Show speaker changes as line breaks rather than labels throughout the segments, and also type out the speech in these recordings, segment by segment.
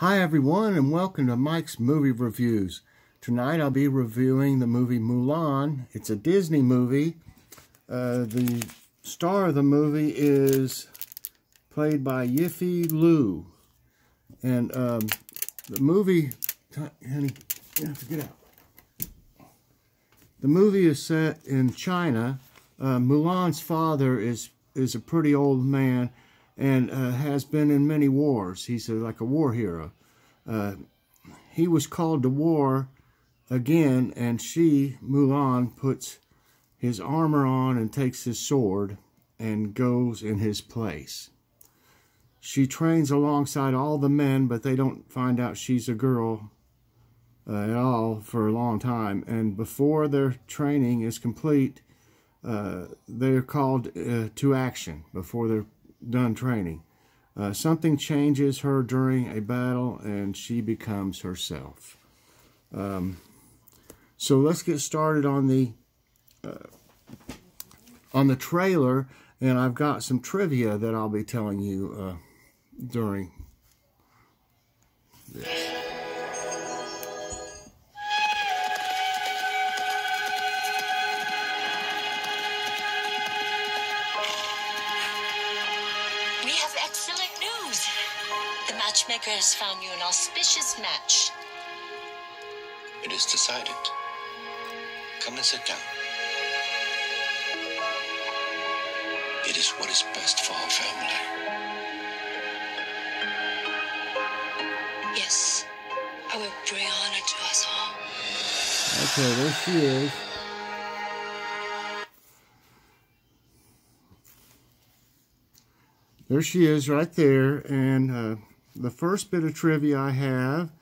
Hi everyone and welcome to Mike's Movie Reviews. Tonight I'll be reviewing the movie Mulan. It's a Disney movie. Uh, the star of the movie is played by Yifei Liu. And um, the movie, honey, you have to get out. The movie is set in China. Uh, Mulan's father is is a pretty old man and uh, has been in many wars. He's a, like a war hero. Uh, he was called to war again, and she, Mulan, puts his armor on and takes his sword and goes in his place. She trains alongside all the men, but they don't find out she's a girl uh, at all for a long time. And before their training is complete, uh, they're called uh, to action before they're done training. Uh, something changes her during a battle and she becomes herself. Um, so let's get started on the uh, on the trailer and I've got some trivia that I'll be telling you uh, during this.
Matchmaker has found you an auspicious match.
It is decided. Come and sit down. It is what is best for our family.
Yes, I will bring honor to us all.
Okay, there she is. There she is right there, and uh, the first bit of trivia I have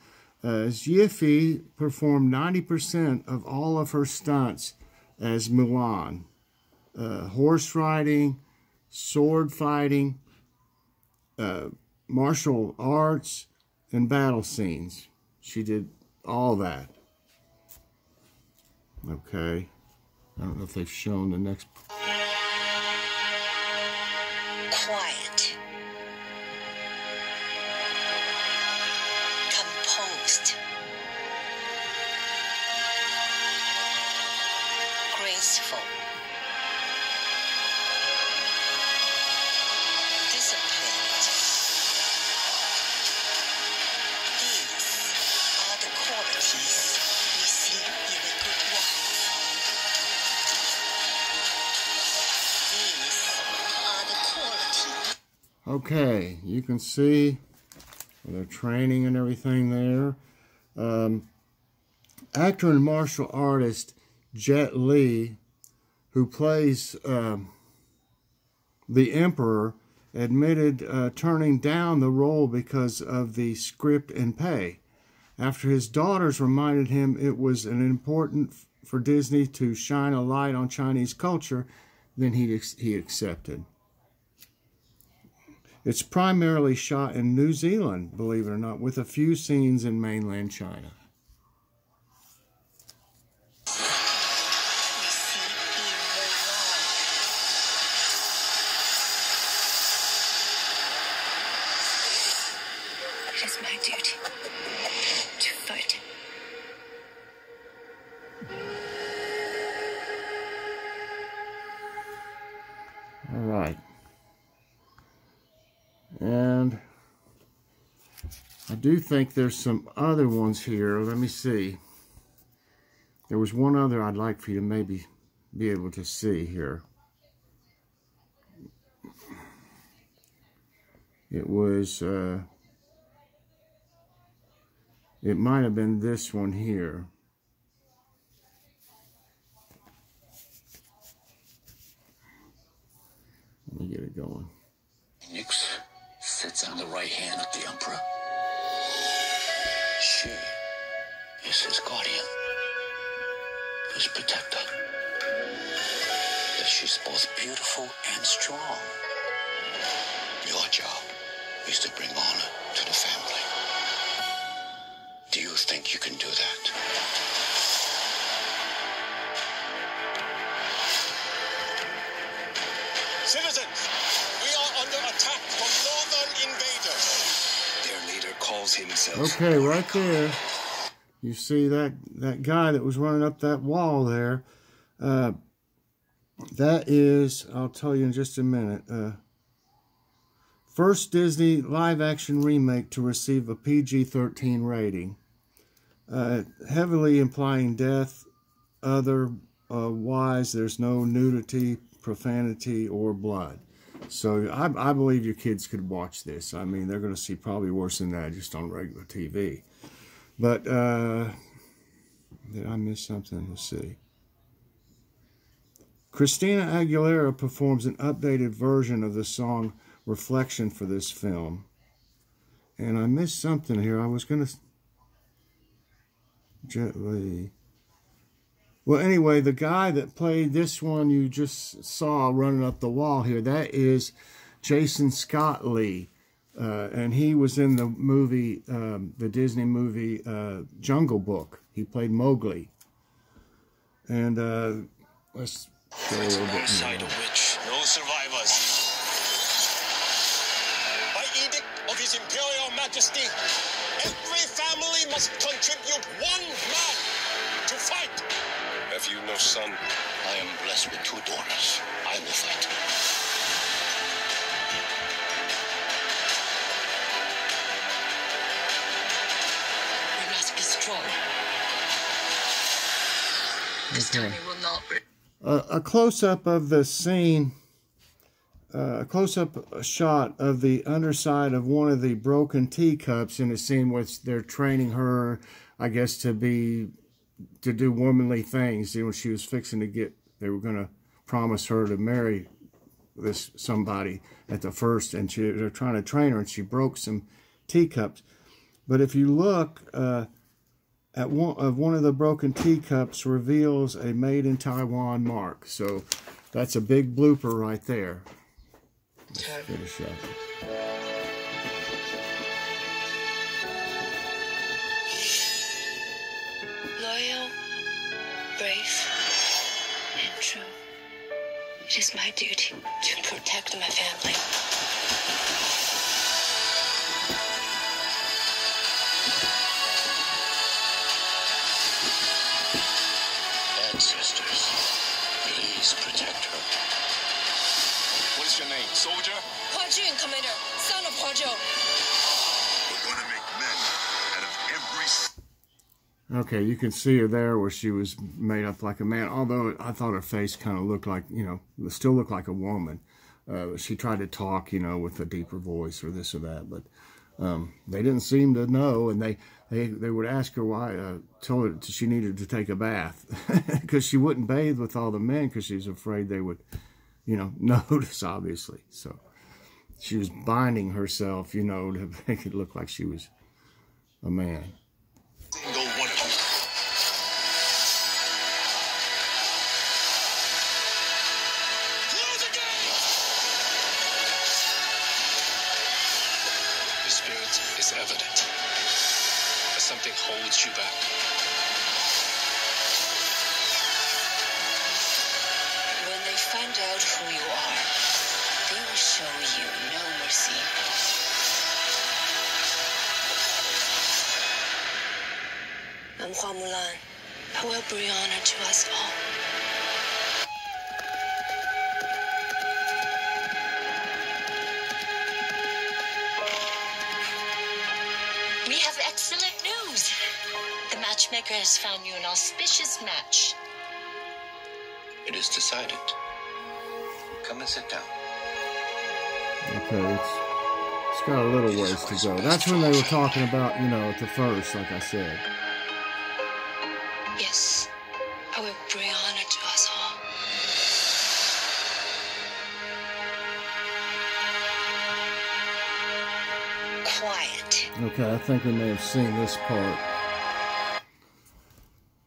uh, is Yifei performed 90% of all of her stunts as Mulan. Uh, horse riding, sword fighting, uh, martial arts, and battle scenes. She did all that. Okay. I don't know if they've shown the next
graceful.
Okay, you can see their training and everything there. Um, actor and martial artist Jet Li, who plays uh, the Emperor, admitted uh, turning down the role because of the script and pay. After his daughters reminded him it was an important for Disney to shine a light on Chinese culture, then he, he accepted. It's primarily shot in New Zealand, believe it or not, with a few scenes in mainland China. All do think there's some other ones here. Let me see. There was one other I'd like for you to maybe be able to see here. It was, uh, it might have been this one here. Let me get it going.
Nix sits on the right hand of the Emperor. She is his guardian, his protector. That she's both beautiful and strong. Your job is to bring honor to the family. Do you think you can do that?
Okay, right there. You see that that guy that was running up that wall there. Uh, that is, I'll tell you in just a minute. Uh, first Disney live-action remake to receive a PG-13 rating, uh, heavily implying death. Otherwise, there's no nudity, profanity, or blood. So I, I believe your kids could watch this. I mean, they're going to see probably worse than that just on regular TV. But uh, did I miss something? Let's see. Christina Aguilera performs an updated version of the song Reflection for this film. And I missed something here. I was going to... Gently... Well, anyway, the guy that played this one you just saw running up the wall here, that is Jason Scott Lee. Uh, and he was in the movie, um, the Disney movie uh, Jungle Book. He played Mowgli. And uh, let's show a little bit.
Alongside a witch, no survivors. By edict of His Imperial Majesty, every family must contribute one man to fight. Have you no son?
I am blessed with two daughters. I will fight.
We must be strong. This time we will not.
a, a close-up of the scene, a close-up shot of the underside of one of the broken teacups in a scene where they're training her, I guess, to be to do womanly things. You know, she was fixing to get. They were going to promise her to marry this somebody at the first, and she, they're trying to train her, and she broke some teacups. But if you look, uh, at one of one of the broken teacups reveals a made in Taiwan mark. So that's a big blooper right there. Let's finish up.
Loyal, brave, and true. It is my duty to protect my family.
Okay, you can see her there where she was made up like a man. Although I thought her face kind of looked like, you know, still looked like a woman. Uh, she tried to talk, you know, with a deeper voice or this or that, but um, they didn't seem to know. And they, they, they would ask her why, uh, her she needed to take a bath because she wouldn't bathe with all the men because she was afraid they would, you know, notice, obviously. So she was binding herself, you know, to make it look like she was a man.
Is evident, but something holds you back.
When they find out who you are, they will show you no mercy. I'm Hua Mulan. I will bring honor to us all.
Matchmaker has found you an auspicious match.
It is decided. Come and sit down.
Okay, it's, it's got a little ways to go. That's when they were talking about, you know, at the first, like I said.
Yes, I will bring honor to us all.
Quiet.
Okay, I think we may have seen this part.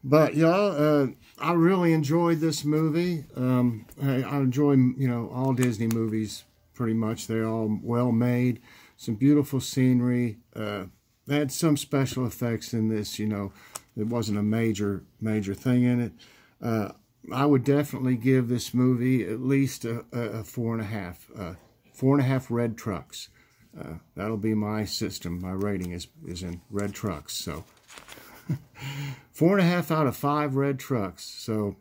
But y'all, uh, I really enjoyed this movie. Um, I, I enjoy, you know, all Disney movies pretty much. They're all well made, some beautiful scenery. Uh, they had some special effects in this, you know. It wasn't a major, major thing in it. Uh, I would definitely give this movie at least a, a, four and a half. Uh, four and a half red trucks. uh, that'll be my system. My rating is, is in red trucks. So four and a half out of five red trucks. So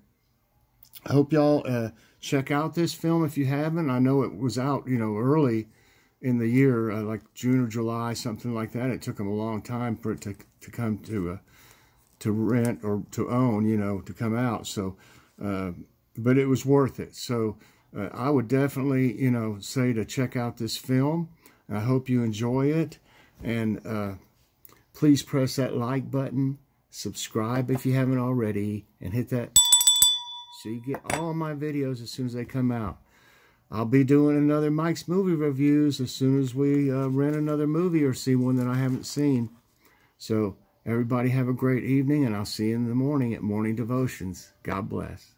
I hope y'all uh, check out this film if you haven't. I know it was out, you know, early in the year, uh, like June or July, something like that. It took them a long time for it to, to come to uh, to rent or to own, you know, to come out. So, uh, but it was worth it. So uh, I would definitely, you know, say to check out this film. I hope you enjoy it. And uh, please press that like button, subscribe if you haven't already, and hit that so you get all my videos as soon as they come out. I'll be doing another Mike's Movie Reviews as soon as we uh, rent another movie or see one that I haven't seen. So everybody have a great evening, and I'll see you in the morning at Morning Devotions. God bless.